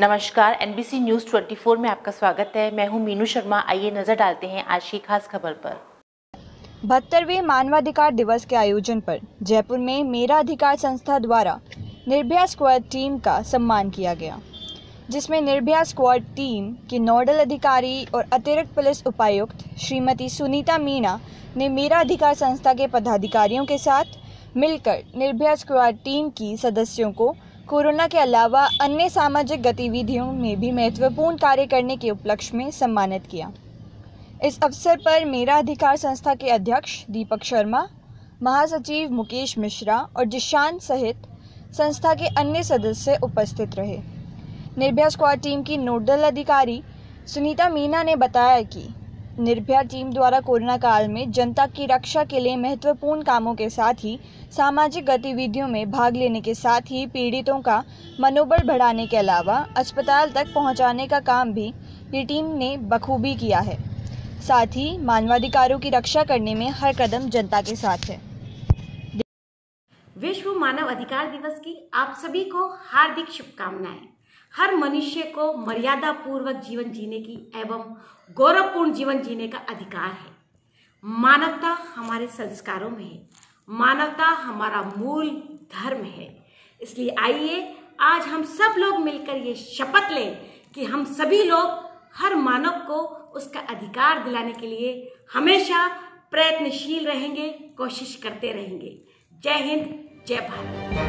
नमस्कार NBC news 24 में आपका स्वागत है। मैं हूँ मीनू शर्मा। आइए नज़र डालते हैं आज की खास खबर पर। बहत्तरवें मानवाधिकार दिवस के आयोजन पर जयपुर में मेरा अधिकार संस्था द्वारा निर्भया स्क्वाड टीम का सम्मान किया गया। जिसमें निर्भया स्क्वाड टीम के नोडल अधिकारी और अतिरिक्त पुलिस उपायुक्त श्रीमती सुनीता मीणा ने मेरा अधिकार संस्था के पदाधिकारियों के साथ मिलकर निर्भया स्क्वाड टीम की सदस्यों को कोरोना के अलावा अन्य सामाजिक गतिविधियों में भी महत्वपूर्ण कार्य करने के उपलक्ष्य में सम्मानित किया। इस अवसर पर मेरा अधिकार संस्था के अध्यक्ष दीपक शर्मा, महासचिव मुकेश मिश्रा और जिशान सहित संस्था के अन्य सदस्य उपस्थित रहे। निर्भया स्क्वाड टीम की नोडल अधिकारी सुनीता मीना ने बताया कि निर्भया टीम द्वारा कोरोना काल में जनता की रक्षा के लिए महत्वपूर्ण कामों के साथ ही सामाजिक गतिविधियों में भाग लेने के साथ ही पीड़ितों का मनोबल बढ़ाने के अलावा अस्पताल तक पहुँचाने का काम भी ये टीम ने बखूबी किया है। साथ ही मानवाधिकारों की रक्षा करने में हर कदम जनता के साथ है। विश्व मानव अधिकार दिवस की आप सभी को हार्दिक शुभकामनाएँ। हर मनुष्य को मर्यादा पूर्वक जीवन जीने की एवं गौरवपूर्ण जीवन जीने का अधिकार है। मानवता हमारे संस्कारों में है। मानवता हमारा मूल धर्म है। इसलिए आइए, आज हम सब लोग मिलकर ये शपथ लें कि हम सभी लोग हर मानव को उसका अधिकार दिलाने के लिए हमेशा प्रयत्नशील रहेंगे, कोशिश करते रहेंगे। जय हिंद, जय भारत।